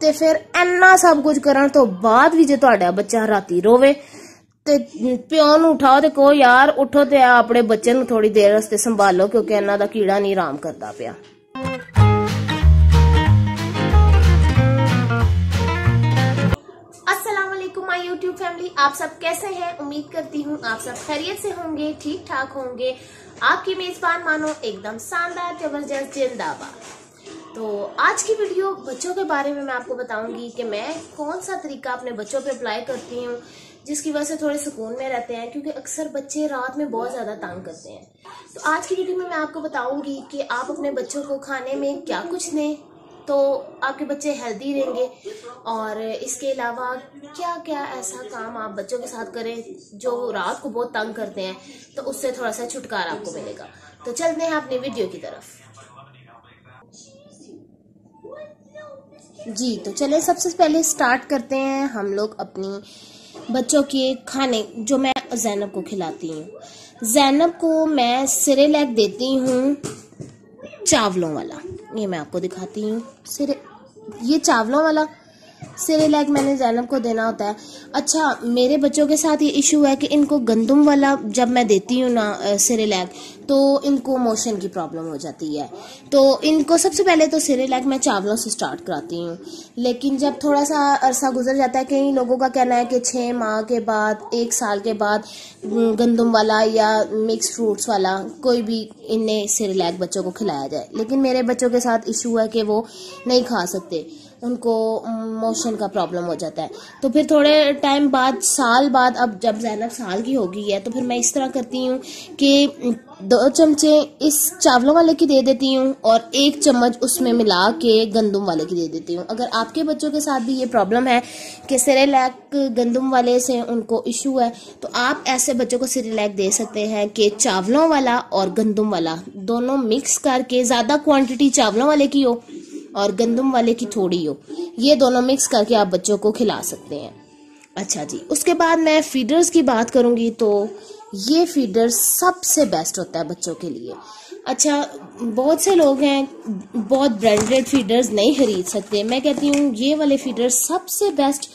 ਤੇ ਫਿਰ ਇੰਨਾ ਸਭ ਕੁਝ ਕਰਨ ਤੋਂ ਬਾਅਦ ਵੀ ਜੇ ਤੁਹਾਡਾ ਬੱਚਾ ਰਾਤੀ ਰੋਵੇ ਤੇ ਪਿਓ ਨੂੰ ਉਠਾਓ ਤੇ ਕਹੋ ਯਾਰ ਉਠੋ ਤੇ ਆਪਣੇ ਬੱਚੇ ਨੂੰ ਥੋੜੀ ਦੇਰ ਵਾਸਤੇ ਸੰਭਾਲੋ ਕਿਉਂਕਿ ਇਹਨਾਂ ਦਾ ਕੀੜਾ ਨਹੀਂ ਆਰਾਮ ਕਰਦਾ ਪਿਆ अस्सलाम वालेकुम माय यूट्यूब फैमिली आप सब कैसे हैं उम्मीद करती हूँ आप सब खैरियत से होंगे ठीक ठाक होंगे आपकी मेजबान मानो एकदम शानदार जबरदस्त जिंदाबाद तो आज की वीडियो बच्चों के बारे में मैं आपको बताऊँगी कि मैं कौन सा तरीका अपने बच्चों पे अप्लाई करती हूँ, जिसकी वजह से थोड़े सुकून में रहते हैं, क्योंकि अक्सर बच्चे रात में बहुत ज़्यादा तंग करते हैं। तो आज की वीडियो में मैं आपको बताऊँगी कि आप अपने बच्चों को खाने में क्या कुछ दें तो आपके बच्चे हेल्दी रहेंगे, और इसके अलावा क्या क्या ऐसा काम आप बच्चों के साथ करें जो रात को बहुत तंग करते हैं तो उससे थोड़ा सा छुटकारा आपको मिलेगा। तो चलते हैं अपनी वीडियो की तरफ़। जी तो चले सबसे पहले स्टार्ट करते हैं हम लोग अपनी बच्चों के खाने जो मैं जैनब को खिलाती हूँ। जैनब को मैं सिरे सिरेलैक देती हूँ चावलों वाला। ये मैं आपको दिखाती हूँ। सिरे, ये चावलों वाला सिरेलैक मैंने जैनब को देना होता है। अच्छा मेरे बच्चों के साथ ये इशू है कि इनको गंदम वाला जब मैं देती हूँ ना सिरेलैक तो इनको मोशन की प्रॉब्लम हो जाती है। तो इनको सबसे पहले तो सिरेलैक मैं चावलों से स्टार्ट कराती हूँ। लेकिन जब थोड़ा सा अरसा गुजर जाता है, कई लोगों का कहना है कि छः माह के बाद, एक साल के बाद गंदम वाला या मिक्स फ्रूट्स वाला कोई भी इन्हें सिरेलैक बच्चों को खिलाया जाए। लेकिन मेरे बच्चों के साथ इशू है कि वो नहीं खा सकते। उनको मोशन का प्रॉब्लम हो जाता है। तो फिर थोड़े टाइम बाद, साल बाद, अब जब जैनब साल की हो गई है तो फिर मैं इस तरह करती हूँ कि दो चमचे इस चावलों वाले की दे देती हूँ और एक चम्मच उसमें मिला के गंदम वाले की दे देती हूँ। अगर आपके बच्चों के साथ भी ये प्रॉब्लम है कि सिरेलैक गंदम वाले से उनको इशू है तो आप ऐसे बच्चों को सिरेलैक दे सकते हैं कि चावलों वाला और गंदम वाला, दोनों मिक्स करके, ज़्यादा क्वांटिटी चावलों वाले की हो। और गंदम वाले की थोड़ी हो। ये दोनों मिक्स करके आप बच्चों को खिला सकते हैं। अच्छा जी, उसके बाद मैं फीडर्स की बात करूँगी तो ये फीडर सबसे बेस्ट होता है बच्चों के लिए। अच्छा बहुत से लोग हैं, बहुत ब्रांडेड फीडर्स नहीं खरीद सकते। मैं कहती हूँ, ये वाले फीडर सबसे बेस्ट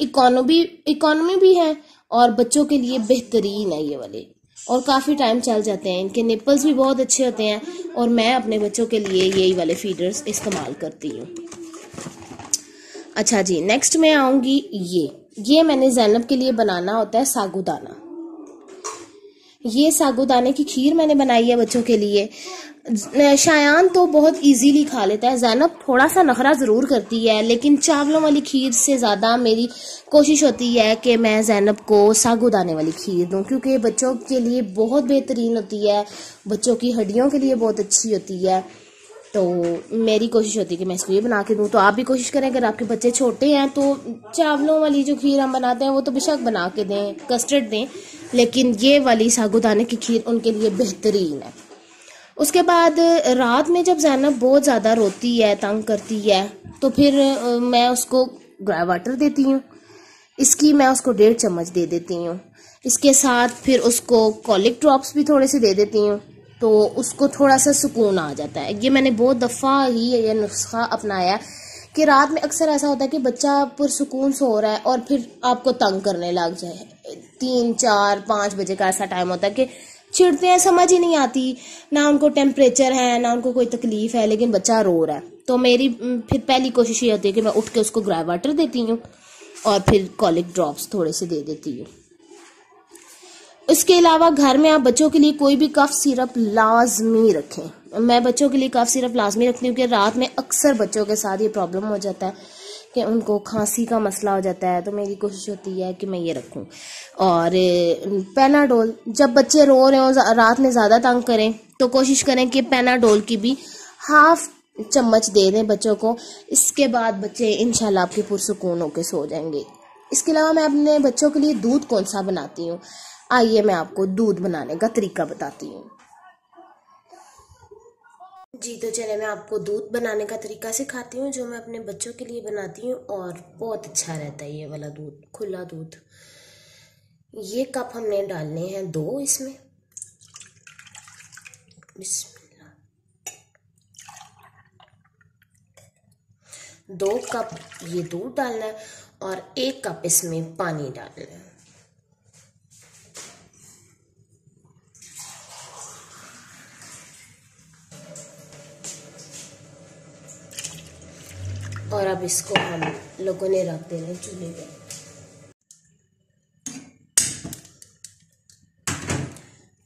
इकोनॉमी इकोनॉमी भी है और बच्चों के लिए बेहतरीन है ये वाले। और काफ़ी टाइम चल जाते हैं। इनके निपल्स भी बहुत अच्छे होते हैं और मैं अपने बच्चों के लिए यही वाले फीडर्स इस्तेमाल करती हूँ। अच्छा जी नेक्स्ट मैं आऊँगी ये। ये मैंने जैनब के लिए बनाना होता है सागुदाना। ये सागुदाने की खीर मैंने बनाई है बच्चों के लिए। शायान तो बहुत इजीली खा लेता है। जैनब थोड़ा सा नखरा ज़रूर करती है, लेकिन चावलों वाली खीर से ज़्यादा मेरी कोशिश होती है कि मैं जैनब को सागुदाने वाली खीर दूँ, क्योंकि बच्चों के लिए बहुत बेहतरीन होती है। बच्चों की हड्डियों के लिए बहुत अच्छी होती है। तो मेरी कोशिश होती है कि मैं इसको ये बना के दूँ। तो आप भी कोशिश करें, अगर आपके बच्चे छोटे हैं तो चावलों वाली जो खीर हम बनाते हैं, वो तो बेशक बना के दें कस्टर्ड दें। लेकिन ये वाली सागुदाने की खीर उनके लिए बेहतरीन है। उसके बाद, रात में जब जैनब बहुत ज़्यादा रोती है, तंग करती है तो फिर मैं उसको ड्राई वाटर देती हूँ। इसकी मैं उसको डेढ़ चम्मच दे देती हूँ। इसके साथ फिर उसको कॉलिक ड्रॉप्स भी थोड़े से दे देती हूँ। तो उसको थोड़ा सा सुकून आ जाता है। ये मैंने बहुत दफ़ा ही ये नुस्खा अपनाया कि रात में अक्सर ऐसा होता है कि बच्चा पुरसकून सो रहा है और फिर आपको तंग करने लग जाए। तीन, चार, पाँच बजे का ऐसा टाइम होता है कि चिड़ते हैं, समझ ही नहीं आती। ना उनको टेम्परेचर है, ना उनको कोई तकलीफ़ है, लेकिन बच्चा रो रहा है। तो मेरी फिर पहली कोशिश ये होती है कि मैं उठ के उसको ग्राई वाटर देती हूँ और फिर कॉलिक ड्रॉप्स थोड़े से दे देती हूँ। इसके अलावा घर में आप बच्चों के लिए कोई भी कफ सिरप लाजमी रखें। मैं बच्चों के लिए कफ सिरप लाजमी रखती हूँ कि रात में अक्सर बच्चों के साथ ये प्रॉब्लम हो जाता है कि उनको खांसी का मसला हो जाता है तो मेरी कोशिश होती है कि मैं ये रखूँ। और पेनाडोल जब बच्चे रो रहे हो रात में ज़्यादा तंग करें तो कोशिश करें कि पेनाडोल की भी हाफ़ चम्मच दे दें बच्चों को। इसके बाद बच्चे, इंशाल्लाह, आपके पुरसकून होकर सो जाएँगे। इसके अलावा मैं अपने बच्चों के लिए दूध कौन सा बनाती हूँ? आइए मैं आपको दूध बनाने का तरीका बताती हूँ। जी तो चले मैं आपको दूध बनाने का तरीका सिखाती हूँ, जो मैं अपने बच्चों के लिए बनाती हूँ, और बहुत अच्छा रहता है ये वाला दूध, खुला दूध। ये कप हमने डालने हैं दो इसमें। दो कप ये दूध डालना है, और एक कप इसमें पानी डालना है। और अब इसको हम लोगों ने रख देना चूल्हे पे।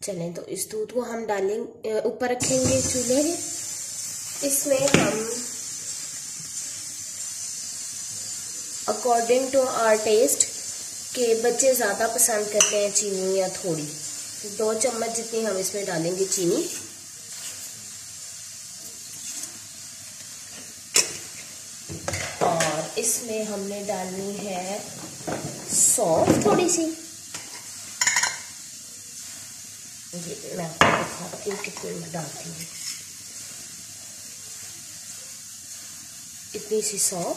चलें तो इस दूध को हम डालेंगे, ऊपर रखेंगे चूल्हे में। इसमें हम अकॉर्डिंग टू आर टेस्ट के बच्चे ज़्यादा पसंद करते हैं चीनी या थोड़ी। दो चम्मच जितनी हम इसमें डालेंगे चीनी। इसमें हमने डालनी है सौंफ थोड़ी सी। ये मैं आपको दिखाती हूँ कितनी मैं डालती हूँ। इतनी सी सौंफ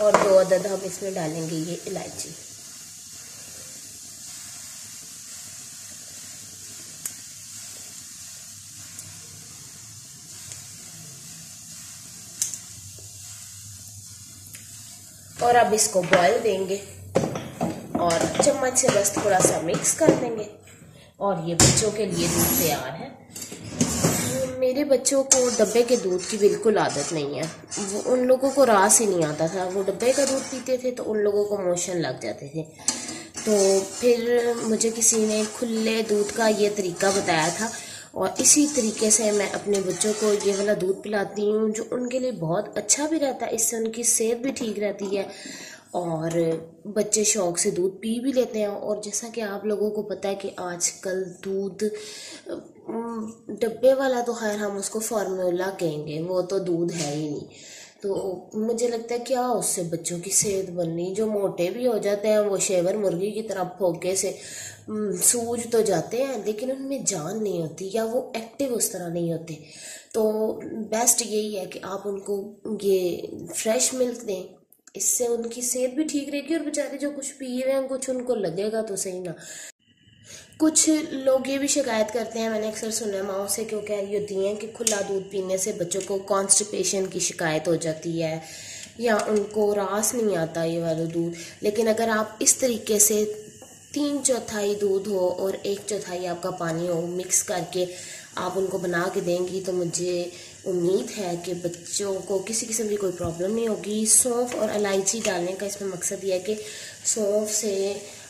और दो अदद हम इसमें डालेंगे ये इलायची। और अब इसको बॉईल देंगे। और चम्मच से बस थोड़ा सा मिक्स कर देंगे। और ये बच्चों के लिए दूध तैयार है। मेरे बच्चों को डब्बे के दूध की बिल्कुल आदत नहीं है। वो उन लोगों को रास ही नहीं आता था। वो डब्बे का दूध पीते थे तो उन लोगों को मोशन लग जाते थे। तो फिर मुझे किसी ने खुले दूध का ये तरीका बताया था और इसी तरीके से मैं अपने बच्चों को ये वाला दूध पिलाती हूँ, जो उनके लिए बहुत अच्छा भी रहता है, इससे उनकी सेहत भी ठीक रहती है। और बच्चे शौक से दूध पी भी लेते हैं। और जैसा कि आप लोगों को पता है कि आजकल दूध डब्बे वाला तो खैर हम उसको फार्मूला कहेंगे, वो तो दूध है ही नहीं। तो मुझे लगता है क्या उससे बच्चों की सेहत बननी, जो मोटे भी हो जाते हैं, वो शेवर मुर्गी की तरह फोके से सूज तो जाते हैं, लेकिन उनमें जान नहीं होती या वो एक्टिव उस तरह नहीं होते। तो बेस्ट यही है कि आप उनको ये फ्रेश मिल्क दें। इससे उनकी सेहत भी ठीक रहेगी और बेचारे जो कुछ पी रहे हैं, कुछ उनको लगेगा तो सही ना। कुछ लोग ये भी शिकायत करते हैं, मैंने अक्सर सुना है माओ से क्यों कह रही होती हैं कि खुला दूध पीने से बच्चों को कॉन्स्टिपेशन की शिकायत हो जाती है, या उनको रास नहीं आता ये वाला दूध। लेकिन अगर आप इस तरीके से तीन चौथाई दूध हो और एक चौथाई आपका पानी हो मिक्स करके आप उनको बना के देंगी तो मुझे उम्मीद है कि बच्चों को किसी किस्म की कोई प्रॉब्लम नहीं होगी। सौंफ और इलायची डालने का इसमें मकसद यह है कि सौंफ से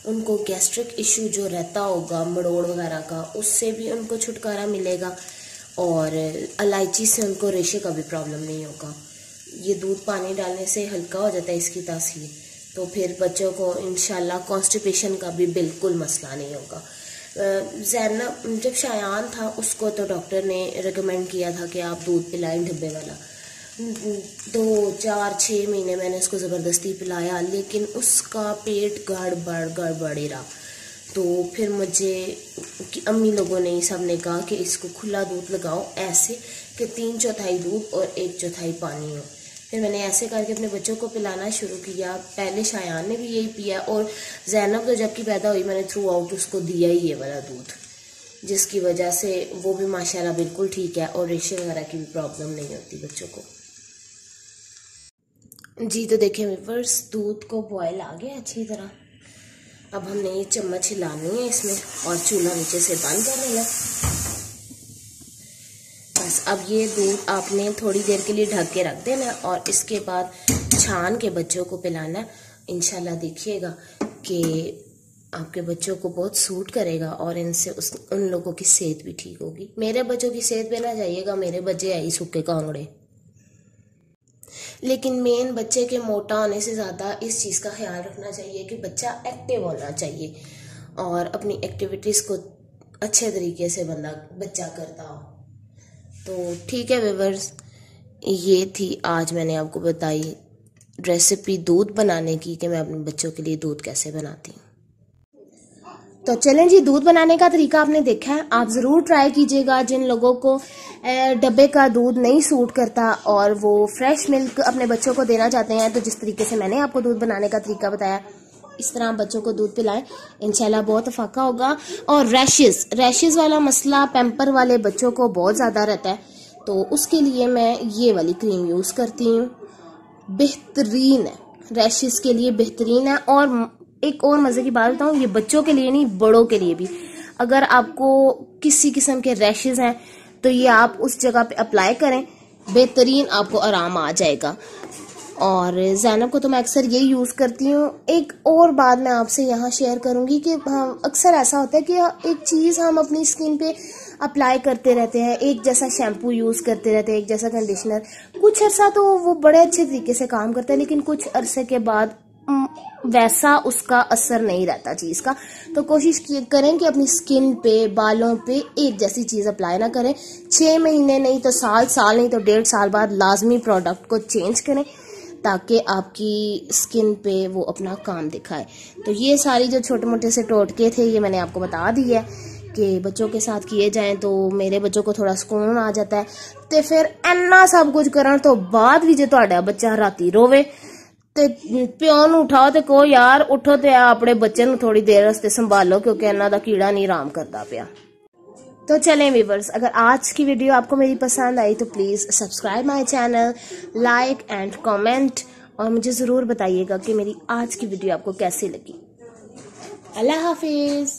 उनको गैस्ट्रिक इशू जो रहता होगा मड़ोड़ वगैरह का, उससे भी उनको छुटकारा मिलेगा और इलायची से उनको रेशे का भी प्रॉब्लम नहीं होगा। ये दूध पानी डालने से हल्का हो जाता है इसकी तासीर तो फिर बच्चों को इनशाला कॉन्स्टिपेशन का भी बिल्कुल मसला नहीं होगा। जैनब जब शायान था, उसको तो डॉक्टर ने रिकमेंड किया था कि आप दूध पिलाएँ डब्बे वाला। दो, चार छः महीने मैंने उसको ज़बरदस्ती पिलाया, लेकिन उसका पेट गड़बड़ गड़बड़ ही रहा। तो फिर मुझे कि अम्मी लोगों ने सबने कहा कि इसको खुला दूध लगाओ, ऐसे कि तीन चौथाई दूध और एक चौथाई पानी हो। फिर मैंने ऐसे करके अपने बच्चों को पिलाना शुरू किया। पहले शायान ने भी यही पिया और जैनब तो जबकि पैदा हुई, मैंने थ्रू आउट उसको दिया ही ये वाला दूध, जिसकी वजह से वो भी माशाल्लाह बिल्कुल ठीक है और रेशे वगैरह की भी प्रॉब्लम नहीं होती बच्चों को। जी तो देखें वेवर्स दूध को बॉयल आ गया अच्छी तरह। अब हमने ये चम्मच हिलानी है इसमें और चूल्हा नीचे से बंद कर लेना बस अब ये दूध आपने थोड़ी देर के लिए ढक के रख देना और इसके बाद छान के बच्चों को पिलाना इनशाला देखिएगा कि आपके बच्चों को बहुत सूट करेगा और इनसे उस, उन लोगों की सेहत भी ठीक होगी। मेरे बच्चों की सेहत पे ना जाइएगा, मेरे बच्चे आई सूखे कांगड़े। लेकिन मेन बच्चे के मोटा होने से ज़्यादा इस चीज़ का ख्याल रखना चाहिए कि बच्चा एक्टिव होना चाहिए और अपनी एक्टिविटीज़ को अच्छे तरीके से बंदा, बच्चा करता हो। तो ठीक है वेवर्स ये थी आज मैंने आपको बताई रेसिपी दूध बनाने की कि मैं अपने बच्चों के लिए दूध कैसे बनाती हूँ। तो चलें जी, दूध बनाने का तरीका आपने देखा है। आप ज़रूर ट्राई कीजिएगा जिन लोगों को डब्बे का दूध नहीं सूट करता और वो फ्रेश मिल्क अपने बच्चों को देना चाहते हैं तो जिस तरीके से मैंने आपको दूध बनाने का तरीका बताया, इस तरह आप बच्चों को दूध पिलाएँ। इंशाल्लाह बहुत फाका होगा। और रैशेज रैशेज वाला मसला पैम्पर वाले बच्चों को बहुत ज़्यादा रहता है। तो उसके लिए मैं ये वाली क्रीम यूज़ करती हूँ। बेहतरीन है। रैशेज के लिए बेहतरीन है और एक और मज़े की बात बताऊँ, ये बच्चों के लिए नहीं, बड़ों के लिए भी। अगर आपको किसी किस्म के रैशेज हैं तो ये आप उस जगह पे अप्लाई करें, बेहतरीन आपको आराम आ जाएगा। और जैनब को तो मैं अक्सर ये यूज़ करती हूँ। एक और बात मैं आपसे यहाँ शेयर करूँगी कि हाँ अक्सर ऐसा होता है कि एक चीज़ हम अपनी स्किन पे अप्लाई करते रहते हैं, एक जैसा शैम्पू यूज़ करते रहते हैं, एक जैसा कंडीशनर। कुछ अर्सा तो वो बड़े अच्छे तरीके से काम करता है, लेकिन कुछ अरसे के बाद वैसा उसका असर नहीं रहता चीज़ का तो कोशिश करें कि अपनी स्किन पे, बालों पे एक जैसी चीज़ अप्लाई ना करें। छः महीने नहीं तो साल साल नहीं तो डेढ़ साल बाद लाजमी प्रोडक्ट को चेंज करें ताकि आपकी स्किन पे वो अपना काम दिखाए। तो ये सारी जो छोटे मोटे से टोटके थे, ये मैंने आपको बता दी है कि बच्चों के साथ किए जाएँ तो मेरे बच्चों को थोड़ा सुकून आ जाता है। तो फिर इन्ना सब कुछ करण तो बाद भी जो थोड़ा बच्चा राती रोवे ਤੇ ਪਿਓ ਨੂੰ ਉਠਾਓ ਤੇ ਕਹੋ, ਯਾਰ, ਉਠੋ ਤੇ ਆਪਣੇ ਬੱਚੇ ਨੂੰ ਥੋੜੀ ਦੇਰ ਵਾਸਤੇ ਸੰਭਾਲੋ, ਕਿਉਂਕਿ ਇਹਨਾਂ ਦਾ ਕੀੜਾ ਨਹੀਂ ਆਰਾਮ ਕਰਦਾ ਪਿਆ। तो चलें वीवर्स अगर आज की वीडियो आपको मेरी पसंद आई तो please subscribe my channel like and comment और मुझे ज़रूर बताइएगा कि मेरी आज की वीडियो आपको कैसी लगी। अल्लाह हाफिज़।